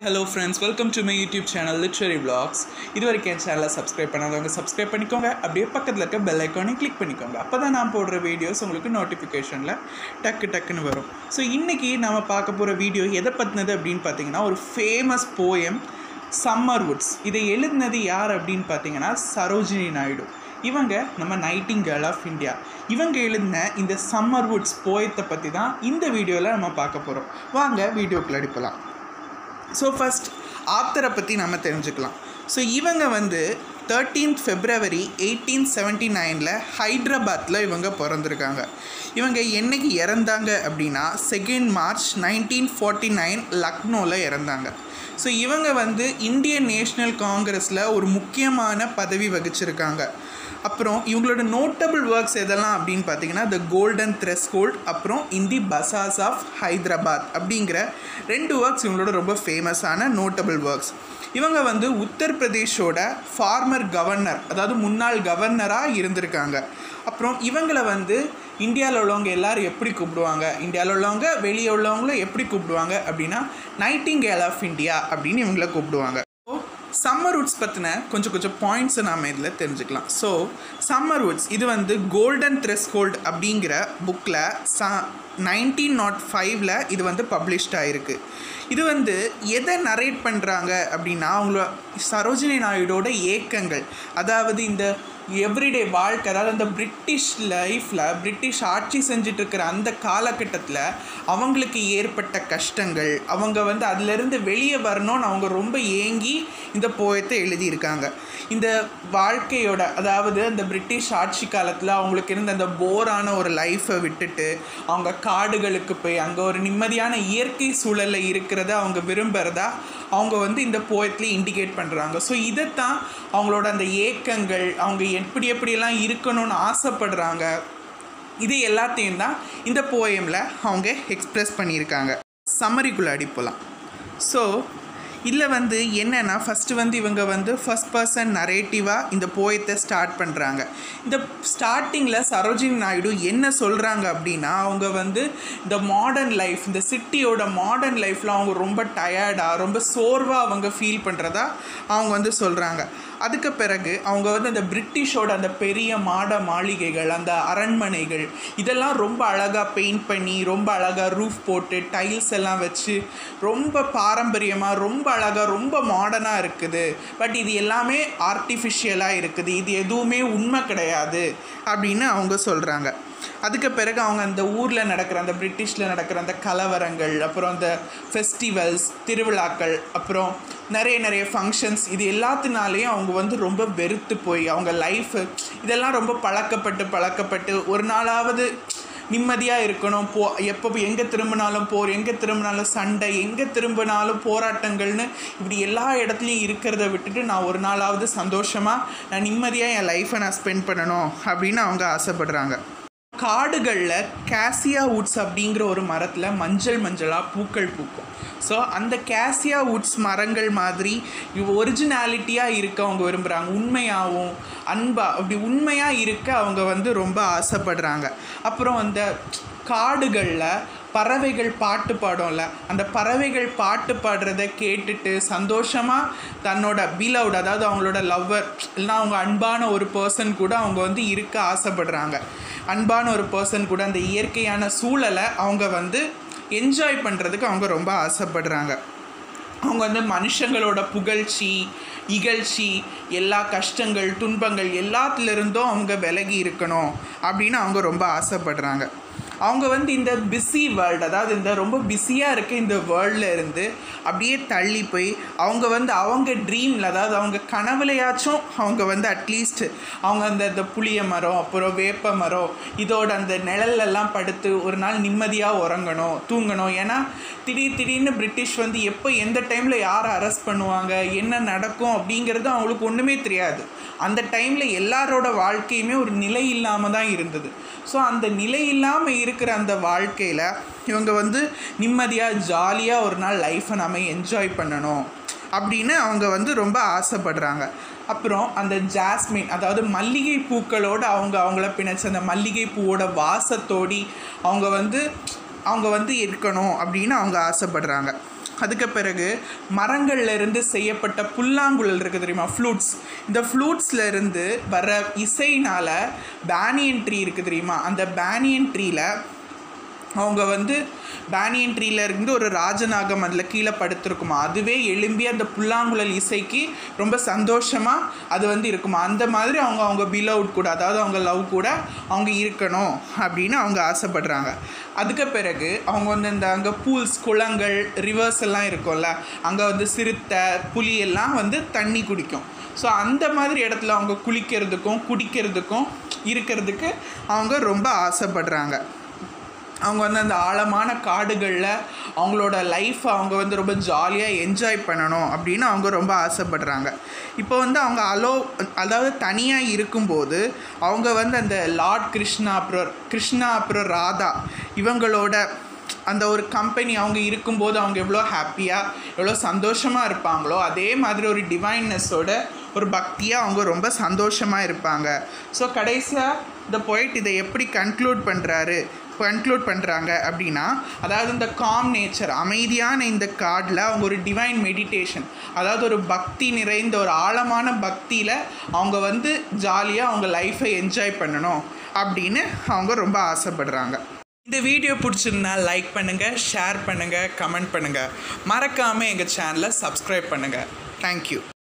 Hello friends welcome to my YouTube channel literary vlogs. இது வரைக்கும் என் சேனலை சப்ஸ்கிரைப் பண்ணாதவங்க சப்ஸ்கிரைப் பண்ணிக்கோங்க. அப்படியே பக்கத்தில் இருக்க பெல் ஐக்கானையும் கிளிக் பண்ணிக்கோங்க. அப்போ தான் நான் போடுற வீடியோஸ் உங்களுக்கு நோட்டிஃபிகேஷனில் டக்கு டக்குன்னு வரும். ஸோ இன்றைக்கி நம்ம பார்க்க போகிற வீடியோ எதை பற்றினது அப்படின்னு பார்த்தீங்கன்னா ஒரு ஃபேமஸ் போயம் சம்மர் வுட்ஸ் இதை எழுதினது யார் அப்படின்னு பார்த்தீங்கன்னா சரோஜினி நாயுடு. இவங்க நம்ம நைட்டிங் கேர்ள் ஆஃப் இந்தியா இவங்க எழுதின இந்த சம்மர் வுட்ஸ் போயத்தை பற்றி தான் இந்த வீடியோவில் நம்ம பார்க்க போகிறோம் வாங்க வீடியோக்குள்ள அடிப்பலாம் ஸோ ஃபஸ்ட் ஆப்தரை பற்றி நம்ம தெரிஞ்சுக்கலாம். ஸோ இவங்க வந்து தேர்ட்டீன்த் ஃபெப்ரவரி எயிட்டீன் செவன்ட்டி நைனில் ஹைதராபாத்தில் இவங்க பிறந்திருக்காங்க. இவங்க என்னைக்கு இறந்தாங்க அப்படின்னா second March nineteen forty nine லக்னோவில் இறந்தாங்க. ஸோ இவங்க வந்து இந்தியன் நேஷ்னல் காங்கிரஸில் ஒரு முக்கியமான பதவி வகிச்சிருக்காங்க. அப்புறம் இவங்களோட நோட்டபிள் ஒர்க்ஸ் எதெல்லாம் அப்படின்னு பார்த்தீங்கன்னா த கோல்டன் த்ரெஸ்ஹோல்ட் அப்புறம் இந்தி பசாஸ் ஆஃப் ஹைதராபாத் அப்படிங்கிற ரெண்டு ஒர்க்ஸ் இவங்களோட ரொம்ப ஃபேமஸான நோட்டபிள் ஒர்க்ஸ் இவங்க வந்து உத்தரப்பிரதேஷோட ஃபார்மர் கவர்னர் அதாவது முன்னாள் கவர்னராக இருந்திருக்காங்க. அப்புறம் இவங்களை வந்து இந்தியாவில் உள்ளவங்க எல்லோரும் எப்படி கூப்பிடுவாங்க இந்தியாவில் உள்ளவங்க வெளியே உள்ளவங்களும் எப்படி கூப்பிடுவாங்க அப்படின்னா நைட்டிங்கேல் ஆஃப் இந்தியா அப்படின்னு இவங்கள கூப்பிடுவாங்க சம்மர் வுட்ஸ் பற்றின கொஞ்சம் கொஞ்சம் பாயிண்ட்ஸை நாம் இதில் தெரிஞ்சுக்கலாம். ஸோ சம்மர் வுட்ஸ் இது வந்து கோல்டன் த்ரெஸ்ஹோல்ட் அப்படிங்கிற புக்கில் ச நைன்டீன் நாட் ஃபைவ்ல இது வந்து பப்ளிஷ்ட் ஆகிருக்கு இது வந்து எதை நரேட் பண்ணுறாங்க அப்படின்னா அவங்கள சரோஜினி நாயுடோட ஏக்கங்கள் அதாவது இந்த எவ்ரிடே வாழ்க்கை அதாவது அந்த பிரிட்டிஷ் லைஃப்பில் பிரிட்டிஷ் ஆட்சி செஞ்சுட்டு இருக்கிற அந்த காலகட்டத்தில் அவங்களுக்கு ஏற்பட்ட கஷ்டங்கள் அவங்க வந்து அதிலிருந்து வெளியே வரணும்னு அவங்க ரொம்ப ஏங்கி இந்த போயத்தை எழுதியிருக்காங்க. இந்த வாழ்க்கையோட அதாவது அந்த பிரிட்டிஷ் ஆட்சி காலத்தில் அவங்களுக்கு இருந்த அந்த போரான ஒரு லைஃப்பை விட்டுட்டு அவங்க காடுகளுக்கு போய் அங்கே ஒரு நிம்மதியான இயற்கை சூழலில் இருக்கிறத அவங்க விரும்புகிறதா அவங்க வந்து இந்த போயத்தில் இண்டிகேட் பண்ணுறாங்க ஸோ இதைத்தான் அவங்களோட அந்த ஏக்கங்கள் அவங்க எப்படி எப்படியெல்லாம் இருக்கணும்னு ஆசைப்படுறாங்க இது எல்லாத்தையும் தான் இந்த போயமில் அவங்க எக்ஸ்ப்ரெஸ் பண்ணியிருக்காங்க. சம்மரிக்குள்ளே அடிப்போலாம். ஸோ இல்லை வந்து என்னென்னா ஃபஸ்ட்டு வந்து இவங்க வந்து ஃபஸ்ட் பர்சன் நரேட்டிவாக இந்த போயத்தை ஸ்டார்ட் பண்ணுறாங்க இந்த ஸ்டார்டிங்கில் சரோஜினி நாயுடு என்ன சொல்கிறாங்க அப்படின்னா அவங்க வந்து இந்த மாடர்ன் லைஃப் இந்த சிட்டியோட மாடர்ன் லைஃப்பில் அவங்க ரொம்ப டயர்டாக ரொம்ப சோர்வாக அவங்க ஃபீல் பண்ணுறதா அவங்க வந்து சொல்கிறாங்க அதுக்கு பிறகு அவங்க வந்து அந்த பிரிட்டிஷோட அந்த பெரிய மாட மாளிகைகள் அந்த அரண்மனைகள் இதெல்லாம் ரொம்ப அழகாக பெயிண்ட் பண்ணி ரொம்ப அழகாக ரூஃப் போட்டு டைல்ஸ் எல்லாம் வச்சு ரொம்ப பாரம்பரியமாக ரொம்ப அழகாக ரொம்ப மாடர்னாக இருக்குது. பட் இது எல்லாமே ஆர்டிஃபிஷியலாக இருக்குது. இது எதுவுமே உண்மை கிடையாது அப்படின்னு அவங்க சொல்கிறாங்க அதுக்கு பிறகு அவங்க அந்த ஊரில் நடக்கிற அந்த பிரிட்டிஷில் நடக்கிற அந்த கலவரங்கள் அப்புறம் அந்த ஃபெஸ்டிவல்ஸ் திருவிழாக்கள் அப்புறம் நிறைய நிறைய ஃபங்க்ஷன்ஸ் இது எல்லாத்தினாலேயும் அவங்க வந்து ரொம்ப வெறுத்து போய் அவங்க லைஃப் இதெல்லாம் ரொம்ப பழக்கப்பட்டு பழக்கப்பட்டு ஒரு நாளாவது நிம்மதியாக இருக்கணும். போ எப்போ எங்கே திரும்பினாலும் போர் எங்கே திரும்பினாலும் சண்டை எங்கே திரும்பினாலும் போராட்டங்கள்னு இப்படி எல்லா இடத்துலையும் இருக்கிறத விட்டுட்டு நான் ஒரு நாளாவது சந்தோஷமாக நான் நிம்மதியாக என் லைஃப்பை நான் ஸ்பெண்ட் பண்ணணும் அப்படின்னு அவங்க ஆசைப்படுறாங்க. காடுகளில் கேசியா வுட்ஸ் அப்படிங்கிற ஒரு மரத்தில் மஞ்சள் மஞ்சளாக பூக்கள் பூக்கும். ஸோ அந்த கேசியா வுட்ஸ் மரங்கள் மாதிரி ஒரிஜினாலிட்டியாக இருக்க அவங்க விரும்புகிறாங்க உண்மையாகவும் அன்பாக அப்படி உண்மையாக இருக்க அவங்க வந்து ரொம்ப ஆசைப்படுறாங்க. அப்புறம் அந்த காடுகளில் பறவைகள் பாட்டு பாடும்ல அந்த பறவைகள் பாட்டு பாடுறத கேட்டுட்டு சந்தோஷமாக தன்னோட பிலவுட் அதாவது அவங்களோட லவ்வர் இல்லைனா அவங்க அன்பான ஒரு பர்சன் கூட அவங்க வந்து இருக்க ஆசைப்படுறாங்க. அன்பான ஒரு பர்சன் கூட அந்த இயற்கையான சூழலை அவங்க வந்து என்ஜாய் பண்ணுறதுக்கு அவங்க ரொம்ப ஆசைப்படுறாங்க. அவங்க வந்து மனுஷங்களோட புகழ்ச்சி இகழ்ச்சி எல்லா கஷ்டங்கள் துன்பங்கள் எல்லாத்துலேருந்தும் அவங்க விலகி இருக்கணும் அப்படின்னு அவங்க ரொம்ப ஆசைப்படுறாங்க. அவங்க வந்து இந்த பிஸி வேர்ல்டு அதாவது இந்த ரொம்ப பிஸியாக இருக்க இந்த வேர்ல்டில் இருந்து அப்படியே தள்ளி போய் அவங்க வந்து அவங்க ட்ரீமில் அதாவது அவங்க கனவுலையாச்சும் அவங்க வந்து அட்லீஸ்ட் அவங்க அந்த இந்த புளிய மரம் அப்புறம் வேப்ப மரம் இதோட அந்த நிழல்லெல்லாம் படுத்து ஒரு நாள் நிம்மதியாக உறங்கணும் தூங்கணும். ஏன்னா திடீர் திடீர்னு பிரிட்டிஷ் வந்து எப்போ எந்த டைமில் யாரை அரெஸ்ட் பண்ணுவாங்க என்ன நடக்கும் அப்படிங்கிறது அவங்களுக்கு ஒன்றுமே தெரியாது. அந்த டைமில் எல்லாரோட வாழ்க்கையுமே ஒரு நிலை இல்லாமல் தான் இருந்தது. ஸோ அந்த நிலை இல்லாமல் இருக்கிற அந்த வாழ்க்கையில் இவங்க வந்து நிம்மதியாக ஜாலியாக ஒரு நாள் லைஃப்பை நம்ம என்ஜாய் பண்ணணும் அப்படின்னு அவங்க வந்து ரொம்ப ஆசைப்படுறாங்க. அப்புறம் அந்த ஜாஸ்மின் அதாவது மல்லிகை பூக்களோடு அவங்க அவங்கள பிணைச்ச அந்த மல்லிகை பூவோட வாசத்தோடி அவங்க வந்து அவங்க வந்து இருக்கணும் அப்படின்னு அவங்க ஆசைப்படுறாங்க. அதுக்கு பிறகு மரங்கள்லேருந்து செய்யப்பட்ட புல்லாங்குழல் இருக்குது தெரியுமா? ஃப்ளூட்ஸ் இந்த ஃப்ளூட்ஸில் இருந்து வர இசைனால் பேனியன் ட்ரீ இருக்குது தெரியுமா? அந்த பேனியன் ட்ரீயில் அவங்க வந்து பேனியன் ட்ரீல இருந்து ஒரு ராஜநாகம் அதில் கீழே படுத்திருக்குமா? அதுவே எழும்பி அந்த புல்லாங்குழல் இசைக்கு ரொம்ப சந்தோஷமாக அது வந்து இருக்குமா? அந்த மாதிரி அவங்க அவங்க பிலவுட் கூட அதாவது அவங்க லவ் கூட அவங்க இருக்கணும் அப்படின்னு அவங்க ஆசைப்படுறாங்க. அதுக்கு பிறகு அவங்க வந்து இந்த அங்கே பூல்ஸ் குளங்கள் ரிவர்ஸ் எல்லாம் இருக்கும்ல அங்கே வந்து சிறுத்தை புலி எல்லாம் வந்து தண்ணி குடிக்கும். ஸோ அந்த மாதிரி இடத்துல அவங்க குளிக்கிறதுக்கும் குடிக்கிறதுக்கும் இருக்கிறதுக்கு அவங்க ரொம்ப ஆசைப்படுறாங்க. அவங்க வந்து அந்த ஆழமான காடுகளில் அவங்களோட லைஃப்பை அவங்க வந்து ரொம்ப ஜாலியாக என்ஜாய் பண்ணணும் அப்படின்னு அவங்க ரொம்ப ஆசைப்படுறாங்க. இப்போ வந்து அவங்க அலோ அதாவது தனியாக இருக்கும்போது அவங்க வந்து அந்த லார்ட் கிருஷ்ணா அப்புறம் கிருஷ்ணா அப்புறம் ராதா இவங்களோட அந்த ஒரு கம்பெனி அவங்க இருக்கும்போது அவங்க எவ்வளோ ஹாப்பியாக எவ்வளோ சந்தோஷமாக இருப்பாங்களோ அதே மாதிரி ஒரு டிவைன்னஸோட ஒரு பக்தியாக அவங்க ரொம்ப சந்தோஷமாக இருப்பாங்க. ஸோ கடைசியாக இந்த போயிட் இதை எப்படி கன்க்ளூட் பண்ணுறாரு கன்க்ளூட் பண்ணுறாங்க அப்படின்னா அதாவது இந்த காம் நேச்சர் அமைதியான இந்த கார்டில் அவங்க ஒரு டிவைன் மெடிடேஷன் அதாவது ஒரு பக்தி நிறைந்த ஒரு ஆழமான பக்தியில் அவங்க வந்து ஜாலியாக அவங்க லைஃப்பை என்ஜாய் பண்ணணும் அப்படின்னு அவங்க ரொம்ப ஆசைப்படுறாங்க. இந்த வீடியோ பிடிச்சிருந்தா லைக் பண்ணுங்கள் ஷேர் பண்ணுங்கள் கமெண்ட் பண்ணுங்கள் மறக்காமல் எங்கள் சேனலை சப்ஸ்கிரைப் பண்ணுங்கள் தேங்க்யூ